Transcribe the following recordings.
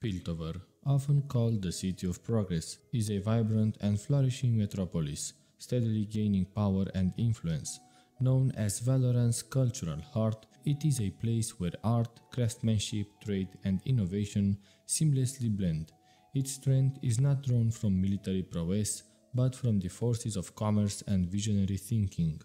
Piltover, often called the City of Progress, is a vibrant and flourishing metropolis, steadily gaining power and influence. Known as Valoran's cultural heart, it is a place where art, craftsmanship, trade, and innovation seamlessly blend. Its strength is not drawn from military prowess, but from the forces of commerce and visionary thinking.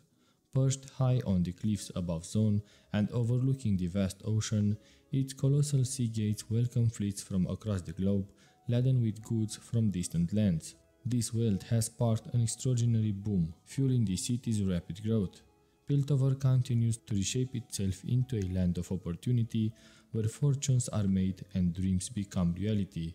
Perched high on the cliffs above Zaun and overlooking the vast ocean, its colossal sea gates welcome fleets from across the globe, laden with goods from distant lands. This wealth has sparked an extraordinary boom, fueling the city's rapid growth. Piltover continues to reshape itself into a land of opportunity where fortunes are made and dreams become reality.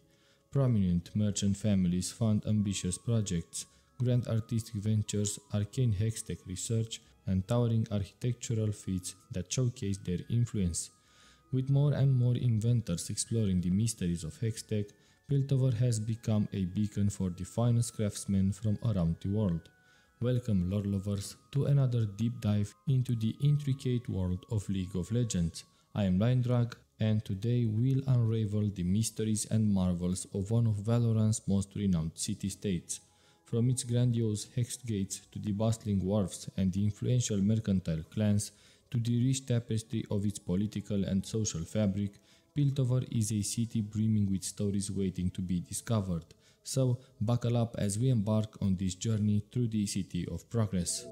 Prominent merchant families fund ambitious projects, grand artistic ventures, arcane hextech research, and towering architectural feats that showcase their influence. With more and more inventors exploring the mysteries of hextech, Piltover has become a beacon for the finest craftsmen from around the world. Welcome, lore lovers, to another deep dive into the intricate world of League of Legends. I am Liandrug, and today we'll unravel the mysteries and marvels of one of Valoran's most renowned city-states. From its grandiose hexed gates to the bustling wharfs and the influential mercantile clans to the rich tapestry of its political and social fabric, Piltover is a city brimming with stories waiting to be discovered. So, buckle up as we embark on this journey through the City of Progress.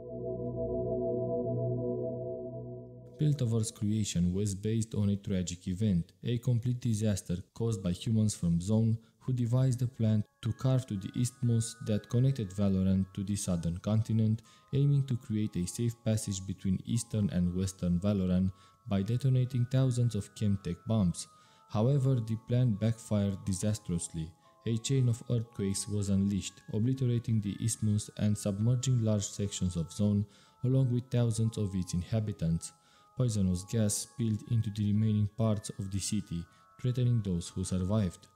Piltover's creation was based on a tragic event, a complete disaster caused by humans from Zaun who devised a plan to carve to the isthmus that connected Valoran to the southern continent, aiming to create a safe passage between eastern and western Valoran by detonating thousands of chemtech bombs. However, the plan backfired disastrously. A chain of earthquakes was unleashed, obliterating the isthmus and submerging large sections of Zaun along with thousands of its inhabitants. Poisonous gas spilled into the remaining parts of the city, threatening those who survived.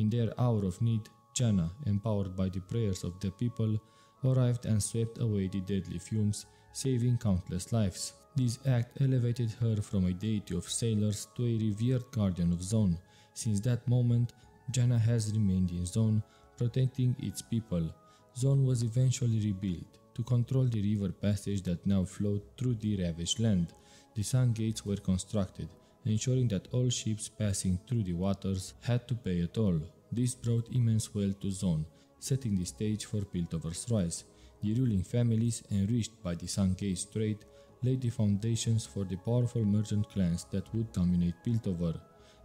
In their hour of need, Janna, empowered by the prayers of the people, arrived and swept away the deadly fumes, saving countless lives. This act elevated her from a deity of sailors to a revered guardian of Zaun. Since that moment, Janna has remained in Zaun, protecting its people. Zaun was eventually rebuilt to control the river passage that now flowed through the ravaged land the sun gates were constructed, ensuring that all ships passing through the waters had to pay a toll. This brought immense wealth to Zaun, setting the stage for Piltover's rise. The ruling families, enriched by the Gates trade, laid the foundations for the powerful merchant clans that would dominate Piltover.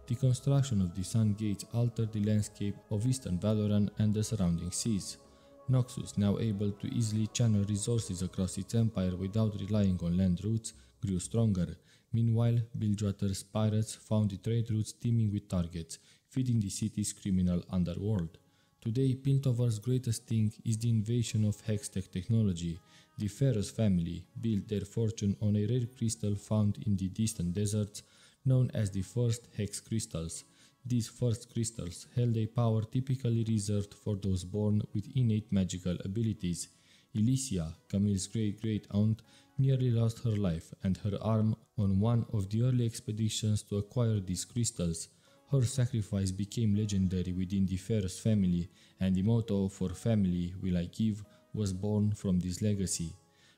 The construction of the Sun Gates altered the landscape of eastern Valoran and the surrounding seas. Noxus, now able to easily channel resources across its empire without relying on land routes, grew stronger. Meanwhile, Bilgewater's pirates found the trade routes teeming with targets, feeding the city's criminal underworld. Today, Piltover's greatest thing is the invasion of Hextech technology. The Ferros family built their fortune on a rare crystal found in the distant deserts, known as the first Hex crystals. These first crystals held a power typically reserved for those born with innate magical abilities. Elysia, Camille's great great aunt, nearly lost her life and her arm on one of the early expeditions to acquire these crystals. Her sacrifice became legendary within the Ferros family, and the motto for family will I give was born from this legacy.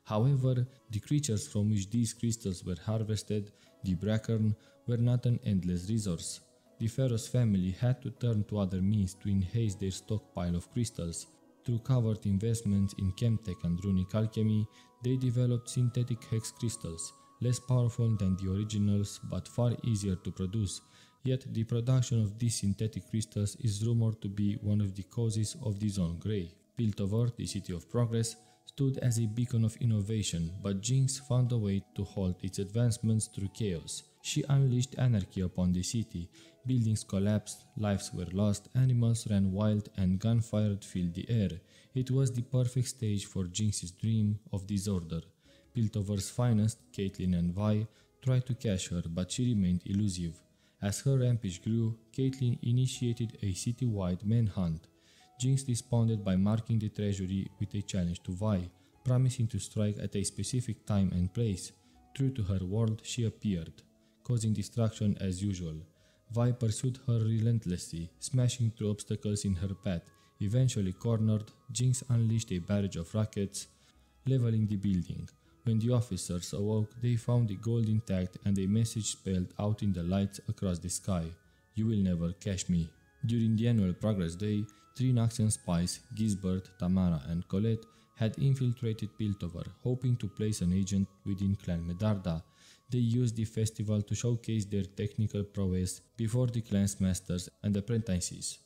However, the creatures from which these crystals were harvested, the Brackern, were not an endless resource. The Ferros family had to turn to other means to enhance their stockpile of crystals. Through covert investments in chemtech and runic alchemy, they developed synthetic hex crystals, less powerful than the originals but far easier to produce. Yet the production of these synthetic crystals is rumored to be one of the causes of the Zaun Grey. Piltover, the city of progress, stood as a beacon of innovation, but Jinx found a way to halt its advancements through chaos. She unleashed anarchy upon the city, buildings collapsed, lives were lost, animals ran wild, and gunfire filled the air. It was the perfect stage for Jinx's dream of disorder. Piltover's finest, Caitlyn and Vi, tried to catch her, but she remained elusive. As her rampage grew, Caitlyn initiated a city-wide manhunt. Jinx responded by marking the treasury with a challenge to Vi, promising to strike at a specific time and place. True to her word, she appeared causing destruction as usual. Vi pursued her relentlessly, smashing through obstacles in her path. Eventually cornered, Jinx unleashed a barrage of rockets, leveling the building. When the officers awoke, they found the gold intact and a message spelled out in the lights across the sky You will never catch me. During the annual Progress Day, three Noxian spies, Gisbert, Tamara, and Colette, had infiltrated Piltover, hoping to place an agent within Clan Medarda. They used the festival to showcase their technical prowess before the clan's masters and apprentices.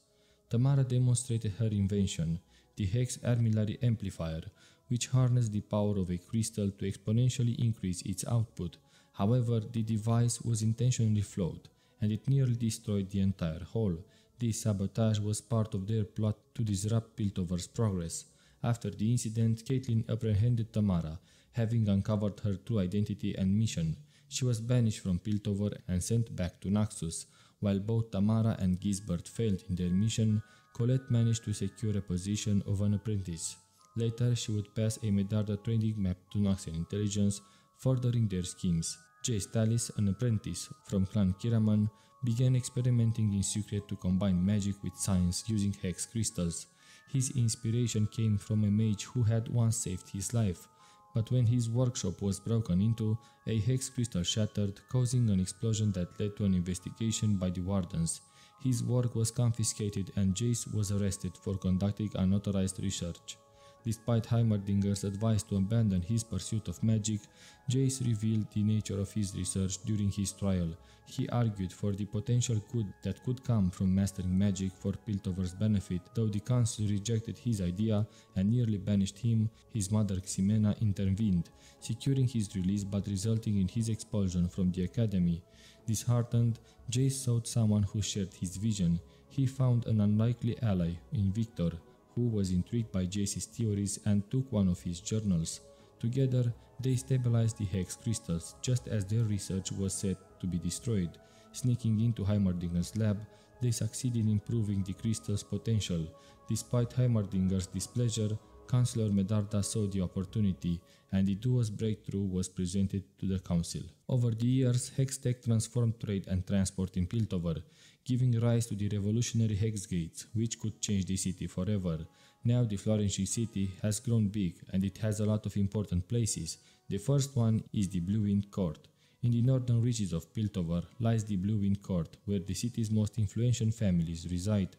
Tamara demonstrated her invention, the Hex Armillary Amplifier, which harnessed the power of a crystal to exponentially increase its output. However, the device was intentionally flawed, and it nearly destroyed the entire hall. This sabotage was part of their plot to disrupt Piltover's progress. After the incident, Caitlyn apprehended Tamara, having uncovered her true identity and mission. She was banished from Piltover and sent back to Noxus. While both Tamara and Gisbert failed in their mission, Colette managed to secure a position of an apprentice. Later, she would pass a Medarda training map to Noxian intelligence, furthering their schemes. Jayce Talis, an apprentice from clan Kiramman, began experimenting in secret to combine magic with science using hex crystals. His inspiration came from a mage who had once saved his life, but when his workshop was broken into, a hex crystal shattered, causing an explosion that led to an investigation by the wardens. His work was confiscated and Jayce was arrested for conducting unauthorized research. Despite Heimerdinger's advice to abandon his pursuit of magic, Jayce revealed the nature of his research during his trial. He argued for the potential good that could come from mastering magic for Piltover's benefit. Though the council rejected his idea and nearly banished him, his mother Ximena intervened, securing his release but resulting in his expulsion from the academy. Disheartened, Jayce sought someone who shared his vision. He found an unlikely ally in Viktor, who was intrigued by Jayce's theories and took one of his journals. Together, they stabilized the hex crystals just as their research was set to be destroyed. Sneaking into Heimerdinger's lab, they succeeded in proving the crystal's potential. Despite Heimerdinger's displeasure, Chancellor Medarda saw the opportunity, and the duo's breakthrough was presented to the council. Over the years, Hextech transformed trade and transport in Piltover, giving rise to the revolutionary Hex Gates, which could change the city forever. Now the Florentine city has grown big and it has a lot of important places. The first one is the Blue Wind Court. In the northern reaches of Piltover lies the Blue Wind Court, where the city's most influential families reside.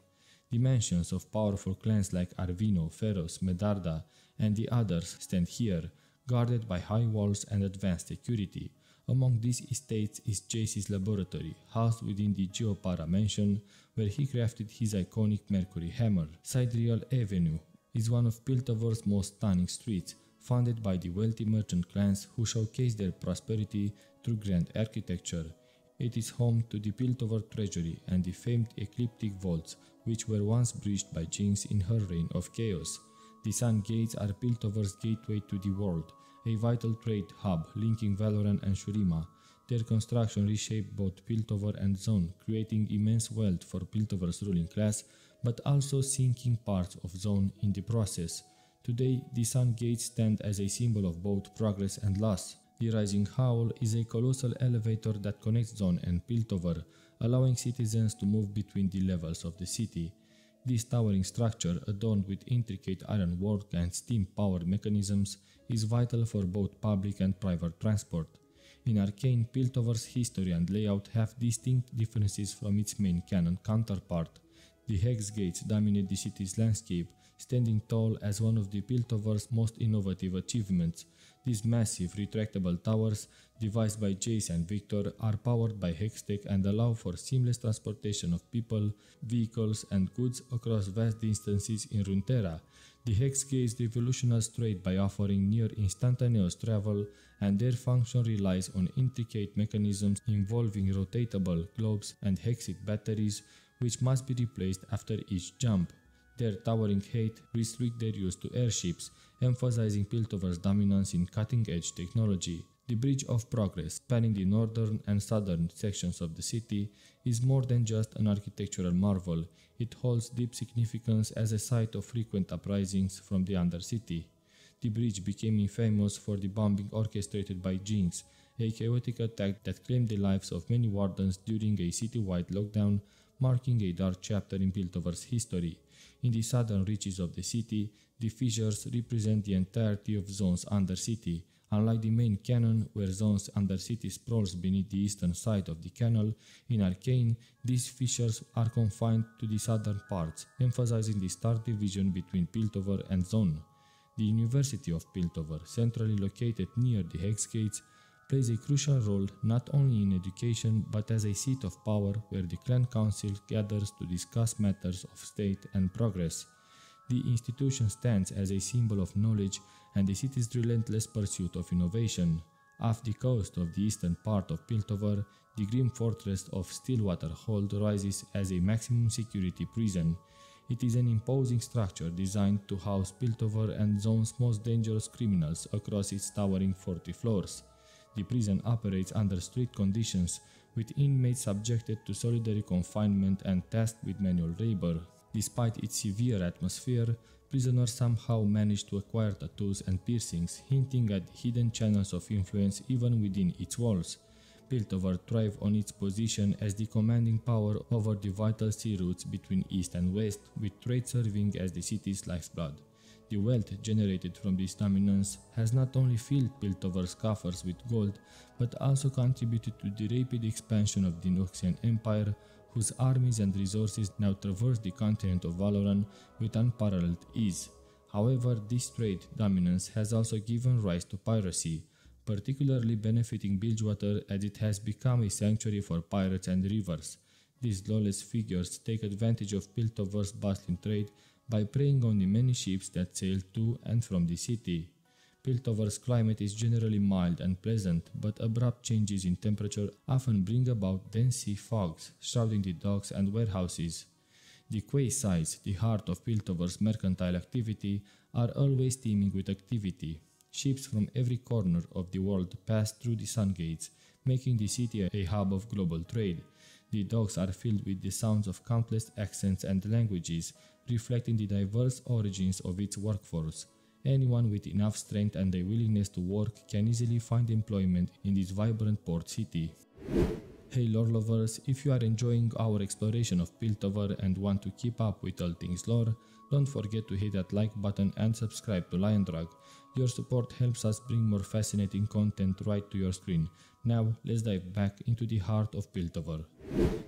The mansions of powerful clans like Arvino, Ferros, Medarda, and the others stand here, guarded by high walls and advanced security. Among these estates is Jayce's laboratory, housed within the Giopara mansion, where he crafted his iconic Mercury hammer. Sidereal Avenue is one of Piltover's most stunning streets, funded by the wealthy merchant clans who showcase their prosperity through grand architecture. It is home to the Piltover treasury and the famed ecliptic vaults, which were once breached by Jinx in her reign of chaos. The Sun Gates are Piltover's gateway to the world, a vital trade hub linking Valoran and Shurima. Their construction reshaped both Piltover and Zaun, creating immense wealth for Piltover's ruling class, but also sinking parts of Zaun in the process. Today, the Sun Gates stand as a symbol of both progress and loss. The Rising Howl is a colossal elevator that connects Zaun and Piltover, allowing citizens to move between the levels of the city. This towering structure, adorned with intricate ironwork and steam-powered mechanisms, is vital for both public and private transport. In Arcane, Piltover's history and layout have distinct differences from its main canon counterpart. The Hex Gates dominate the city's landscape, standing tall as one of the Piltover's most innovative achievements. These massive retractable towers, devised by Jayce and Viktor, are powered by Hextech and allow for seamless transportation of people, vehicles, and goods across vast distances in Runeterra. The Hex Gates revolutionize trade by offering near instantaneous travel, and their function relies on intricate mechanisms involving rotatable globes and hexite batteries, which must be replaced after each jump. Their towering height restricts their use to airships, emphasizing Piltover's dominance in cutting-edge technology. The Bridge of Progress, spanning the northern and southern sections of the city, is more than just an architectural marvel. It holds deep significance as a site of frequent uprisings from the Undercity. The bridge became infamous for the bombing orchestrated by Jinx, a chaotic attack that claimed the lives of many wardens during a citywide lockdown, marking a dark chapter in Piltover's history. In the southern reaches of the city, the fissures represent the entirety of Zaun's undercity. Unlike the main canon, where Zaun's undercity sprawls beneath the eastern side of the canal, in Arcane, these fissures are confined to the southern parts, emphasizing the stark division between Piltover and Zaun. The University of Piltover, centrally located near the Hex Gates, plays a crucial role not only in education but as a seat of power where the clan council gathers to discuss matters of state and progress. The institution stands as a symbol of knowledge and the city's relentless pursuit of innovation. Off the coast of the eastern part of Piltover, the grim fortress of Stillwater Hold rises as a maximum security prison. It is an imposing structure designed to house Piltover and Zaun's most dangerous criminals across its towering 40 floors. The prison operates under strict conditions, with inmates subjected to solitary confinement and tasked with manual labor. Despite its severe atmosphere, prisoners somehow manage to acquire tattoos and piercings, hinting at hidden channels of influence even within its walls. Piltover thrive on its position as the commanding power over the vital sea routes between east and west, with trade serving as the city's lifeblood. The wealth generated from this dominance has not only filled Piltover's coffers with gold, but also contributed to the rapid expansion of the Noxian Empire, whose armies and resources now traverse the continent of Valoran with unparalleled ease. However, this trade dominance has also given rise to piracy, particularly benefiting Bilgewater as it has become a sanctuary for pirates and rivers. These lawless figures take advantage of Piltover's bustling trade by preying on the many ships that sail to and from the city. Piltover's climate is generally mild and pleasant, but abrupt changes in temperature often bring about dense sea fogs, shrouding the docks and warehouses. The quaysides, the heart of Piltover's mercantile activity, are always teeming with activity. Ships from every corner of the world pass through the sun gates, making the city a hub of global trade. The docks are filled with the sounds of countless accents and languages, reflecting the diverse origins of its workforce. Anyone with enough strength and a willingness to work can easily find employment in this vibrant port city. Hey lore lovers, if you are enjoying our exploration of Piltover and want to keep up with all things lore, don't forget to hit that like button and subscribe to Liandrug. Your support helps us bring more fascinating content right to your screen. Now, let's dive back into the heart of Piltover.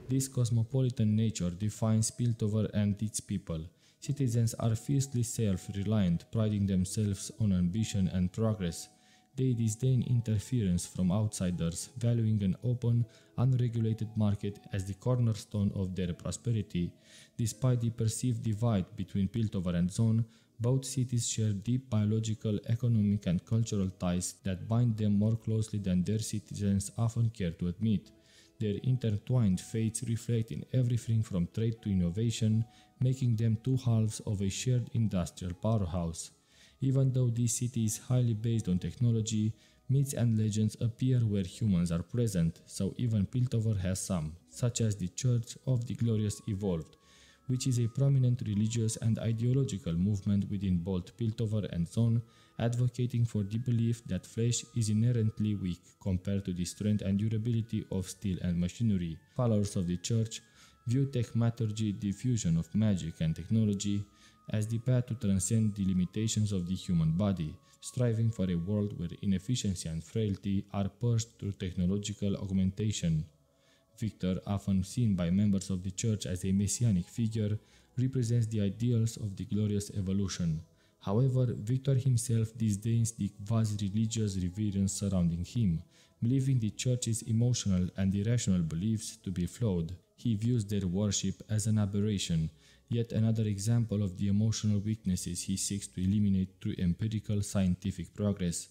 This cosmopolitan nature defines Piltover and its people. Citizens are fiercely self-reliant, priding themselves on ambition and progress. They disdain interference from outsiders, valuing an open, unregulated market as the cornerstone of their prosperity. Despite the perceived divide between Piltover and Zaun, both cities share deep biological, economic, and cultural ties that bind them more closely than their citizens often care to admit. Their intertwined fates reflect in everything from trade to innovation, making them two halves of a shared industrial powerhouse. Even though this city is highly based on technology, myths and legends appear where humans are present, so even Piltover has some, such as the Church of the Glorious Evolved, which is a prominent religious and ideological movement within both Piltover and Zaun, advocating for the belief that flesh is inherently weak compared to the strength and durability of steel and machinery. Followers of the church view thaumaturgy, the fusion of magic and technology, as the path to transcend the limitations of the human body, striving for a world where inefficiency and frailty are purged through technological augmentation. Viktor, often seen by members of the church as a messianic figure, represents the ideals of the glorious evolution. However, Viktor himself disdains the vast religious reverence surrounding him, believing the church's emotional and irrational beliefs to be flawed. He views their worship as an aberration, yet another example of the emotional weaknesses he seeks to eliminate through empirical scientific progress.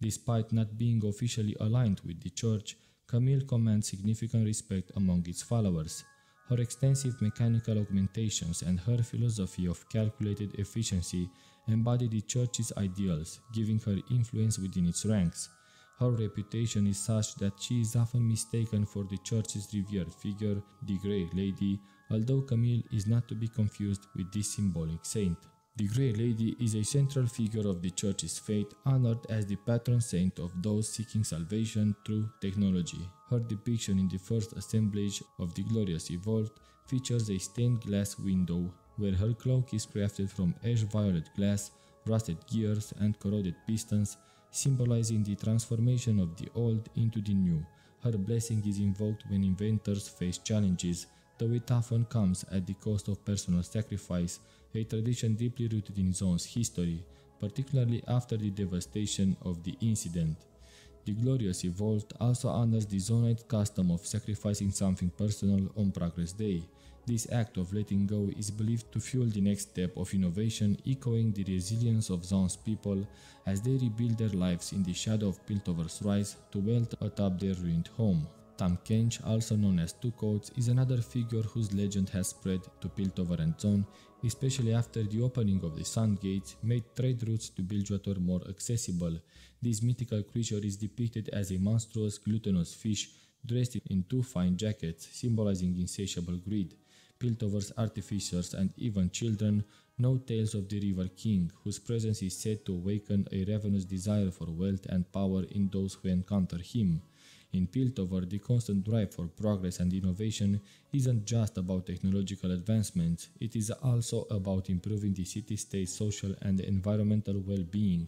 Despite not being officially aligned with the church, Camille commands significant respect among its followers. Her extensive mechanical augmentations and her philosophy of calculated efficiency embody the church's ideals, giving her influence within its ranks. Her reputation is such that she is often mistaken for the church's revered figure, the Grey Lady, although Camille is not to be confused with this symbolic saint. The Grey Lady is a central figure of the Church's faith, honored as the patron saint of those seeking salvation through technology. Her depiction in the first assemblage of the Glorious Evolved features a stained glass window, where her cloak is crafted from ash violet glass, rusted gears, and corroded pistons, symbolizing the transformation of the old into the new. Her blessing is invoked when inventors face challenges, though it often comes at the cost of personal sacrifice a tradition deeply rooted in Zaun's history, particularly after the devastation of the incident. The Glorious Evolved also honors the Zaunite custom of sacrificing something personal on Progress Day. This act of letting go is believed to fuel the next step of innovation, echoing the resilience of Zaun's people as they rebuild their lives in the shadow of Piltover's rise to wealth atop their ruined home. Tahm Kench, also known as Two Coats, is another figure whose legend has spread to Piltover and Zaun, especially after the opening of the Sun Gates made trade routes to Bilgewater more accessible. This mythical creature is depicted as a monstrous glutinous fish dressed in two fine jackets, symbolizing insatiable greed. Piltover's artificers and even children know tales of the River King, whose presence is said to awaken a ravenous desire for wealth and power in those who encounter him. In Piltover, the constant drive for progress and innovation isn't just about technological advancements, it is also about improving the city-state's social and environmental well-being.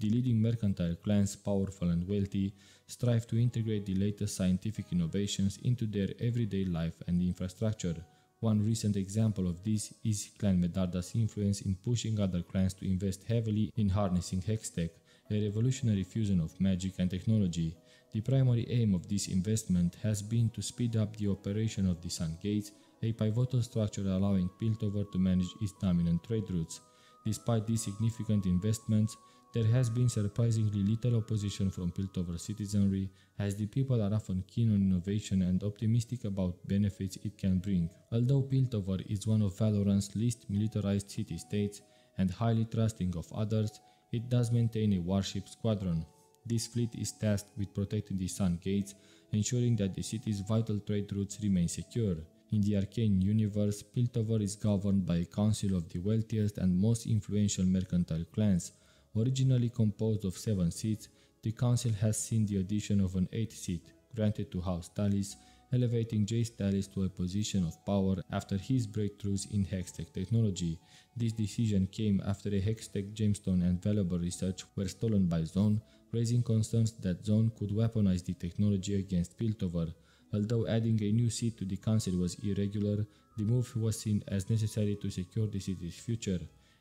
The leading mercantile clans, powerful and wealthy, strive to integrate the latest scientific innovations into their everyday life and infrastructure. One recent example of this is Clan Medarda's influence in pushing other clans to invest heavily in harnessing Hextech, a revolutionary fusion of magic and technology. The primary aim of this investment has been to speed up the operation of the Sun Gates, a pivotal structure allowing Piltover to manage its dominant trade routes. Despite these significant investments, there has been surprisingly little opposition from Piltover citizenry, as the people are often keen on innovation and optimistic about benefits it can bring. Although Piltover is one of Valoran's least militarized city-states and highly trusting of others, it does maintain a warship squadron. This fleet is tasked with protecting the Sun Gates, ensuring that the city's vital trade routes remain secure. In the Arcane universe, Piltover is governed by a council of the wealthiest and most influential mercantile clans. Originally composed of seven seats, the council has seen the addition of an eighth seat, granted to House Talis, elevating Jayce Talis to a position of power after his breakthroughs in Hextech technology. This decision came after a Hextech gemstone and valuable research were stolen by Zaun, raising concerns that Zaun could weaponize the technology against Piltover. Although adding a new seat to the council was irregular, the move was seen as necessary to secure the city's future.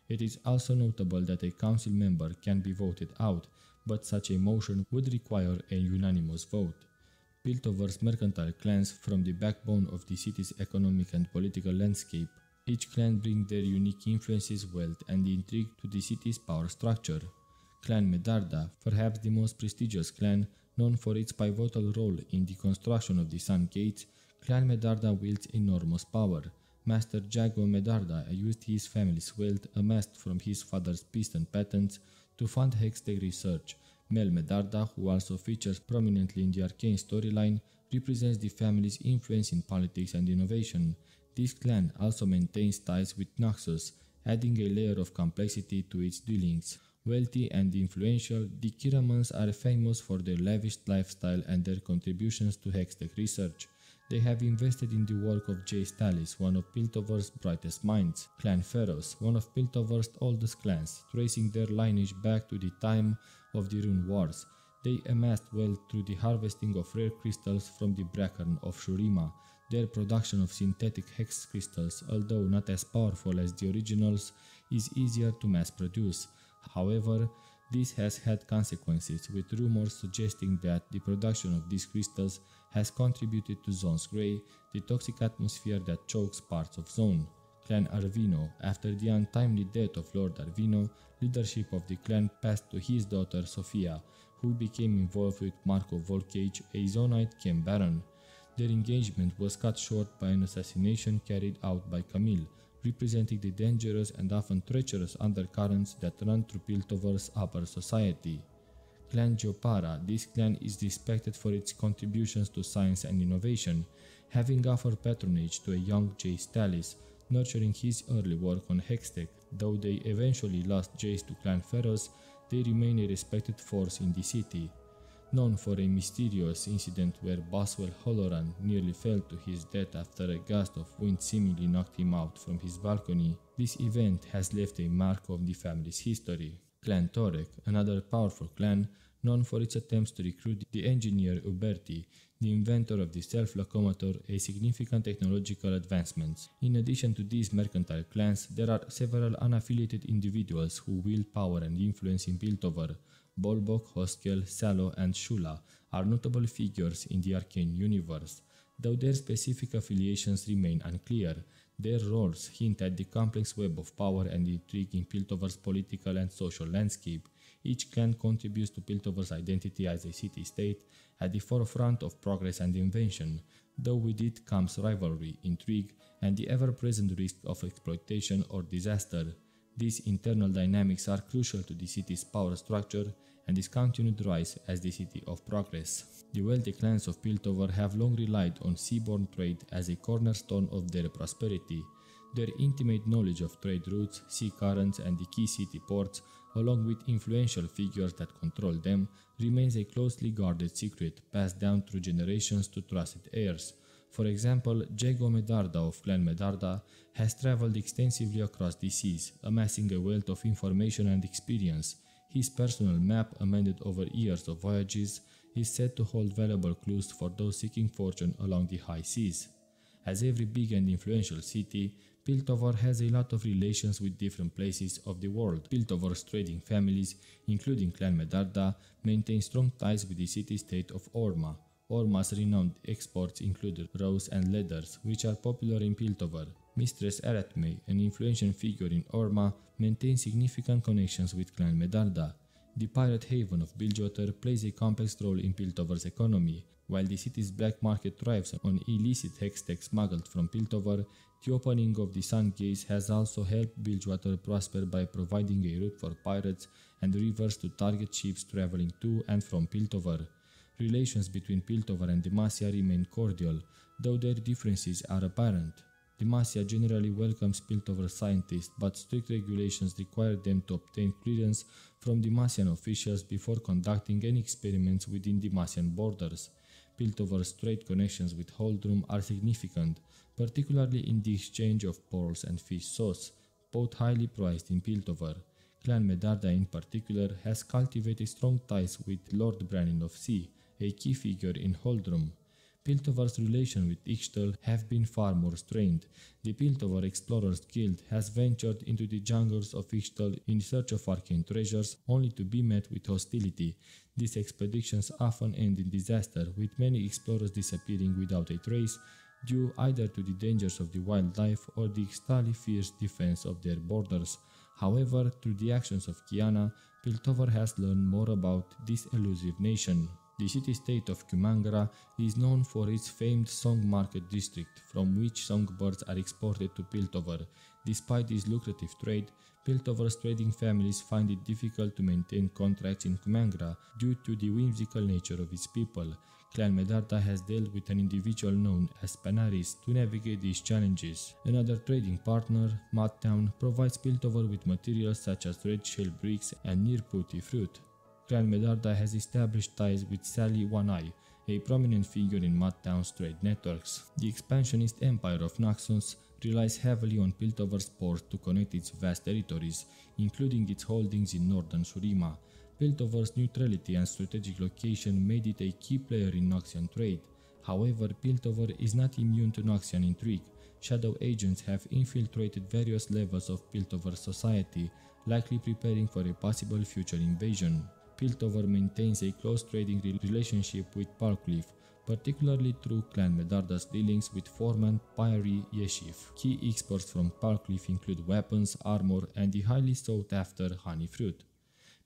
It is also notable that a council member can be voted out, but such a motion would require a unanimous vote. Piltover's mercantile clans form the backbone of the city's economic and political landscape. Each clan brings their unique influences, wealth, and intrigue to the city's power structure. Clan Medarda, perhaps the most prestigious clan, known for its pivotal role in the construction of the Sun Gates, Clan Medarda wields enormous power. Master Jago Medarda used his family's wealth amassed from his father's piston patents to fund Hextech research. Mel Medarda, who also features prominently in the Arcane storyline, represents the family's influence in politics and innovation. This clan also maintains ties with Noxus, adding a layer of complexity to its dealings. Wealthy and influential, the Kirammans are famous for their lavish lifestyle and their contributions to Hextech research. They have invested in the work of Jayce Talis, one of Piltover's brightest minds, Clan Ferros, one of Piltover's oldest clans, tracing their lineage back to the time of the Rune Wars. They amassed wealth through the harvesting of rare crystals from the Brackern of Shurima. Their production of synthetic hex crystals, although not as powerful as the originals, is easier to mass produce. However, this has had consequences, with rumors suggesting that the production of these crystals has contributed to Zaun's Grey, the toxic atmosphere that chokes parts of Zaun. Clan Arvino, after the untimely death of Lord Arvino, leadership of the clan passed to his daughter Sophia, who became involved with Marco Volcage, a Zaunite Chem Baron. Their engagement was cut short by an assassination carried out by Camille, representing the dangerous and often treacherous undercurrents that run through Piltover's upper society. Clan Giopara, this clan is respected for its contributions to science and innovation, having offered patronage to a young Jayce Talis, nurturing his early work on Hextech. Though they eventually lost Jayce to Clan Ferros, they remain a respected force in the city. Known for a mysterious incident where Boswell Halloran nearly fell to his death after a gust of wind seemingly knocked him out from his balcony, this event has left a mark of the family's history. Clan Torek, another powerful clan, known for its attempts to recruit the engineer Uberti, the inventor of the self-locomotor, a significant technological advancement. In addition to these mercantile clans, there are several unaffiliated individuals who wield power and influence in Piltover. Bolbok, Hoskel, Salo, and Shula are notable figures in the arcane universe. Though their specific affiliations remain unclear, their roles hint at the complex web of power and intrigue in Piltover's political and social landscape. Each clan contributes to Piltover's identity as a city-state at the forefront of progress and invention, though with it comes rivalry, intrigue, and the ever-present risk of exploitation or disaster. These internal dynamics are crucial to the city's power structure and its continued rise as the city of progress. The wealthy clans of Piltover have long relied on seaborne trade as a cornerstone of their prosperity. Their intimate knowledge of trade routes, sea currents, and the key city ports, along with influential figures that control them, remains a closely guarded secret passed down through generations to trusted heirs. For example, Jago Medarda of Clan Medarda has traveled extensively across the seas, amassing a wealth of information and experience. His personal map, amended over years of voyages, is said to hold valuable clues for those seeking fortune along the high seas. As every big and influential city, Piltover has a lot of relations with different places of the world. Piltover's trading families, including Clan Medarda, maintain strong ties with the city-state of Orma. Orma's renowned exports include rose and leathers, which are popular in Piltover. Mistress Arathme, an influential figure in Orma, maintains significant connections with Clan Medarda. The pirate haven of Bilgewater plays a complex role in Piltover's economy. While the city's black market thrives on illicit hex tech smuggled from Piltover, the opening of the Sun Gates has also helped Bilgewater prosper by providing a route for pirates and rivers to target ships traveling to and from Piltover. Relations between Piltover and Demacia remain cordial, though their differences are apparent. Demacia generally welcomes Piltover scientists, but strict regulations require them to obtain clearance from Demacian officials before conducting any experiments within Demacian borders. Piltover's trade connections with Holdrum are significant, particularly in the exchange of pearls and fish sauce, both highly prized in Piltover. Clan Medarda in particular has cultivated strong ties with Lord Brannin of Sea, a key figure in Holdrum. Piltover's relation with Ixtal have been far more strained. The Piltover Explorers Guild has ventured into the jungles of Ixtal in search of arcane treasures, only to be met with hostility. These expeditions often end in disaster, with many explorers disappearing without a trace, due either to the dangers of the wildlife or the Ixtali fierce defense of their borders. However, through the actions of Qiyana, Piltover has learned more about this elusive nation. The city-state of Kumangra is known for its famed Song Market district, from which songbirds are exported to Piltover. Despite this lucrative trade, Piltover's trading families find it difficult to maintain contracts in Kumangra due to the whimsical nature of its people. Clan Medarda has dealt with an individual known as Panaris to navigate these challenges. Another trading partner, Mudtown, provides Piltover with materials such as red shell bricks and nirputi fruit. Clan Medarda has established ties with Sally One Eye, a prominent figure in Mudtown's trade networks. The expansionist empire of Noxus relies heavily on Piltover's port to connect its vast territories, including its holdings in northern Shurima. Piltover's neutrality and strategic location made it a key player in Noxian trade. However, Piltover is not immune to Noxian intrigue. Shadow agents have infiltrated various levels of Piltover society, likely preparing for a possible future invasion. Piltover maintains a close trading relationship with Parkleaf, particularly through Clan Medarda's dealings with foreman Pyri Yeshif. Key exports from Parkleaf include weapons, armor, and the highly sought-after honey fruit.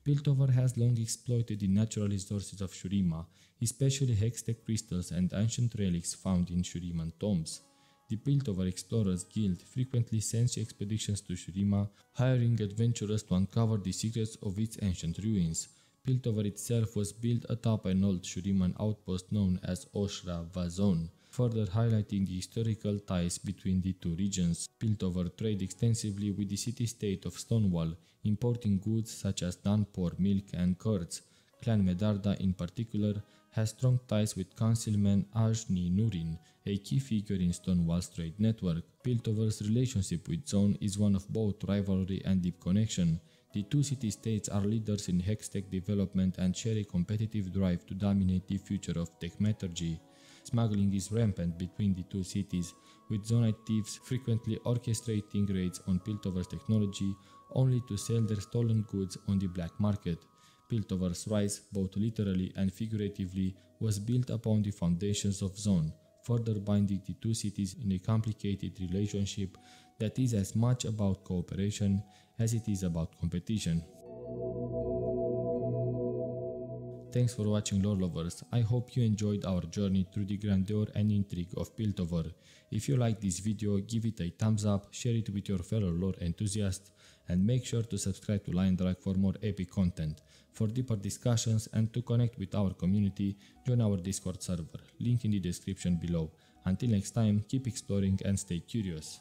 Piltover has long exploited the natural resources of Shurima, especially hextech crystals and ancient relics found in Shuriman tombs. The Piltover Explorers Guild frequently sends expeditions to Shurima, hiring adventurers to uncover the secrets of its ancient ruins. Piltover itself was built atop an old Shuriman outpost known as Oshra Vazon. further highlighting the historical ties between the two regions. Piltover trade extensively with the city-state of Stonewall, importing goods such as Danpor milk and curds. Clan Medarda in particular has strong ties with Councilman Ajni Nurin, a key figure in Stonewall's trade network. Piltover's relationship with Zaun is one of both rivalry and deep connection. The two city-states are leaders in hextech development and share a competitive drive to dominate the future of techmetallurgy. Smuggling is rampant between the two cities, with Zaunite thieves frequently orchestrating raids on Piltover's technology only to sell their stolen goods on the black market. Piltover's rise, both literally and figuratively, was built upon the foundations of Zaun, further binding the two cities in a complicated relationship that is as much about cooperation as it is about competition. Thanks for watching lore lovers, I hope you enjoyed our journey through the grandeur and intrigue of Piltover. If you liked this video, give it a thumbs up, share it with your fellow lore enthusiasts, and make sure to subscribe to Liandrug for more epic content. For deeper discussions and to connect with our community, join our Discord server, link in the description below. Until next time, keep exploring and stay curious.